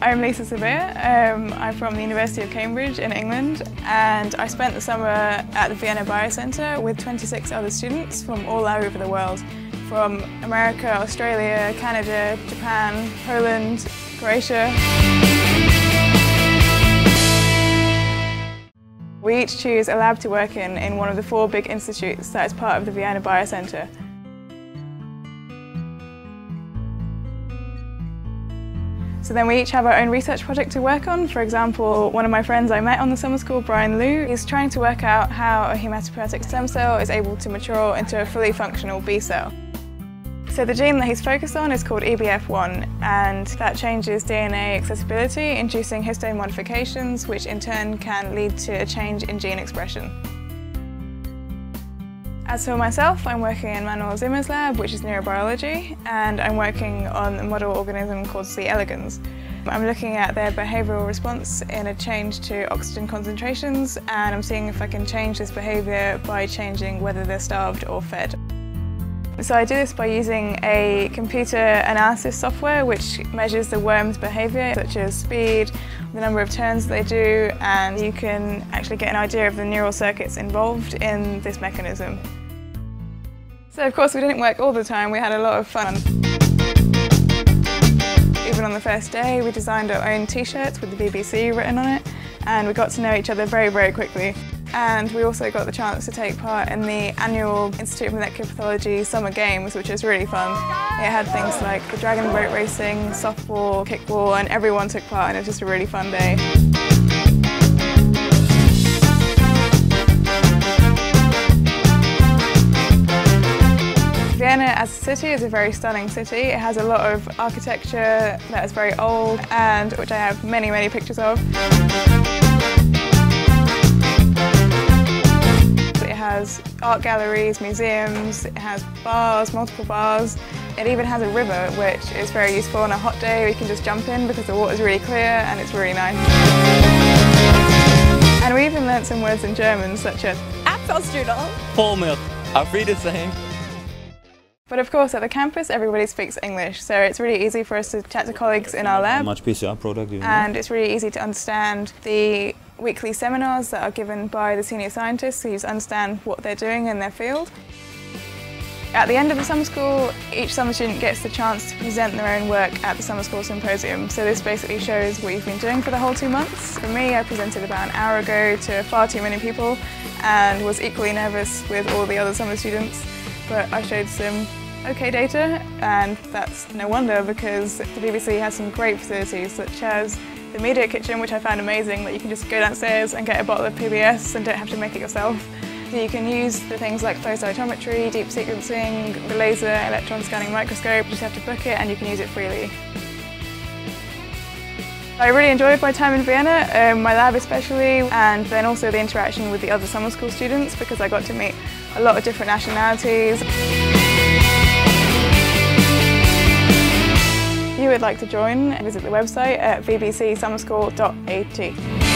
I'm Lisa Sevilla. Um, I'm from the University of Cambridge in England and I spent the summer at the Vienna Biocentre with 26 other students from all over the world, from America, Australia, Canada, Japan, Poland, Croatia. We each choose a lab to work in in one of the four big institutes that is part of the Vienna Biocentre. So then we each have our own research project to work on. For example, one of my friends I met on the summer school, Brian Liu, is trying to work out how a hematopoietic stem cell is able to mature into a fully functional B cell. So the gene that he's focused on is called EBF1 and that changes DNA accessibility, inducing histone modifications, which in turn can lead to a change in gene expression. As for myself, I'm working in Manuel Zimmer's lab, which is neurobiology, and I'm working on a model organism called C. elegans. I'm looking at their behavioural response in a change to oxygen concentrations, and I'm seeing if I can change this behaviour by changing whether they're starved or fed. So I do this by using a computer analysis software which measures the worm's behaviour, such as speed, the number of turns they do, and you can actually get an idea of the neural circuits involved in this mechanism. So of course we didn't work all the time, we had a lot of fun. Even on the first day we designed our own t-shirts with the VBC written on it and we got to know each other very very quickly. And we also got the chance to take part in the annual Institute of Molecular Pathology Summer Games, which was really fun. It had things like the dragon boat racing, softball, kickball, and everyone took part and it was just a really fun day. Vienna as a city is a very stunning city. It has a lot of architecture that is very old and which I have many, many pictures of. Has art galleries, museums, it has bars, multiple bars. It even has a river which is very useful on a hot day. We can just jump in because the water is really clear and it's really nice. And we even learnt some words in German such as Apfelstrudel, Vollmilch, auf Wiedersehen. But of course, at the campus, everybody speaks English, so it's really easy for us to chat to colleagues in our lab. Much PCR product And it's really easy to understand the weekly seminars that are given by the senior scientists so you understand what they're doing in their field. At the end of the summer school, each summer student gets the chance to present their own work at the summer school symposium. So this basically shows what you've been doing for the whole two months. For me, I presented about an hour ago to far too many people and was equally nervous with all the other summer students but I showed some okay data and that's no wonder because the VBC has some great facilities such as the media kitchen which I found amazing that you can just go downstairs and get a bottle of PBS and don't have to make it yourself. You can use the things like flow cytometry, deep sequencing, the laser electron scanning microscope, you just have to book it and you can use it freely. I really enjoyed my time in Vienna, um, my lab especially, and then also the interaction with the other summer school students because I got to meet a lot of different nationalities. If you would like to join, visit the website at vbcsummerschool.at.